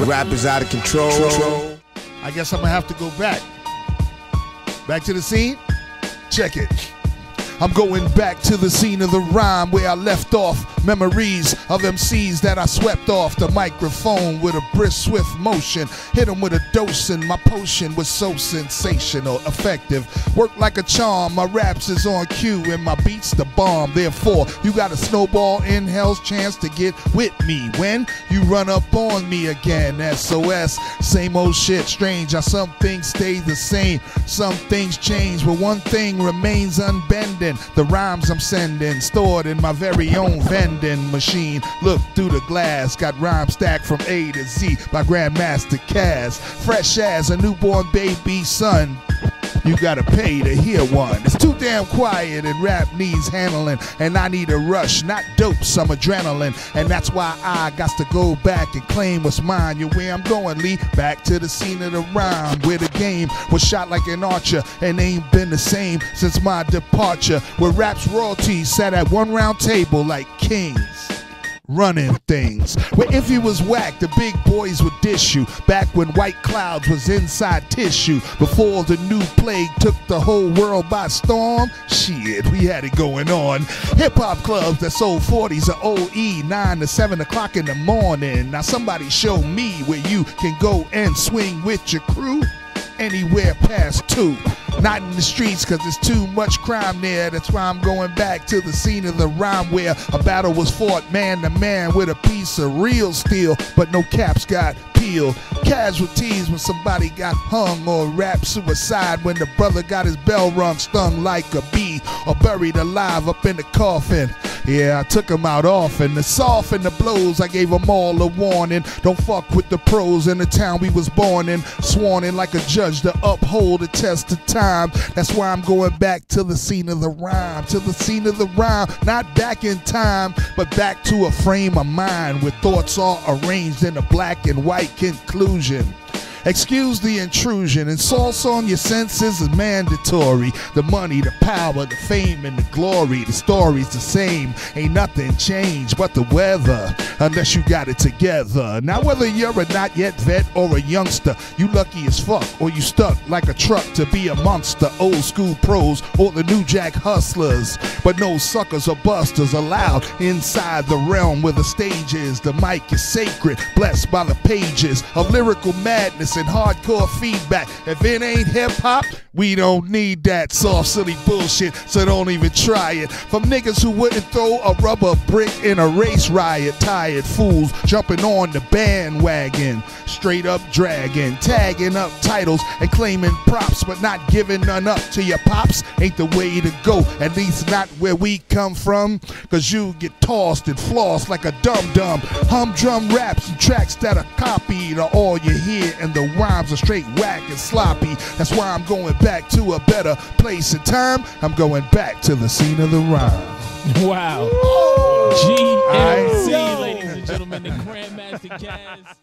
Rap is out of control. I guess I'm gonna have to go back. Back to the scene. Check it. I'm going back to the scene of the rhyme where I left off. Memories of MCs that I swept off the microphone with a brisk, swift motion. Hit them with a dose, and my potion was so sensational, effective. Work like a charm. My raps is on cue, and my beats the bomb. Therefore, you got a snowball in hell's chance to get with me when you run up on me again. SOS, same old shit. Strange how some things stay the same, some things change, but one thing remains unbending. The rhymes I'm sending, stored in my very own vending machine. Look through the glass, got rhymes stacked from A to Z by Grandmaster Caz. Fresh as a newborn baby son. You gotta pay to hear one. It's too damn quiet and rap needs handling. And I need a rush, not dope, some adrenaline. And that's why I got to go back and claim what's mine. You're where I'm going, Lee? Back to the scene of the rhyme where the game was shot like an archer and ain't been the same since my departure. Where rap's royalty sat at one round table like kings running things. Where if you was whack, the big boys would dish you. Back when white clouds was inside tissue. Before the new plague took the whole world by storm. Shit, we had it going on. Hip hop clubs that sold 40s or OE, 9 to 7 o'clock in the morning. Now somebody show me where you can go and swing with your crew anywhere past two. Not in the streets because there's too much crime there. That's why I'm going back to the scene of the rhyme where a battle was fought man to man with a piece of real steel, but no caps got peeled. Casualties when somebody got hung or rap suicide when the brother got his bell rung, stung like a bee, or buried alive up in the coffin. Yeah, I took him out often. The soften the blows, I gave them all a warning. Don't fuck with the pros in the town we was born in. Sworn in like a judge to uphold the test of time. That's why I'm going back to the scene of the rhyme. To the scene of the rhyme. Not back in time, but back to a frame of mind where thoughts are arranged in a black and white conclusion. Excuse the intrusion, and sauce on your senses is mandatory. The money, the power, the fame, and the glory. The story's the same, ain't nothing changed but the weather, unless you got it together. Now, whether you're a not yet vet or a youngster, you lucky as fuck, or you stuck like a truck to be a monster. Old school pros or the new jack hustlers, but no suckers or busters allowed inside the realm where the stage is. The mic is sacred, blessed by the pages of lyrical madness and hardcore feedback. If it ain't hip hop, we don't need that soft, silly bullshit, so don't even try it. From niggas who wouldn't throw a rubber brick in a race riot, tired fools jumping on the bandwagon, straight up dragging, tagging up titles and claiming props, but not giving none up to your pops ain't the way to go, at least not where we come from. Cause you get tossed and flossed like a dum dum. Humdrum raps and tracks that are copied are all you hear, and the rhymes are straight whack and sloppy. That's why I'm going back to a better place and time. I'm going back to the scene of the rhyme. Wow. GMC, ladies and gentlemen, the Grandmaster Caz.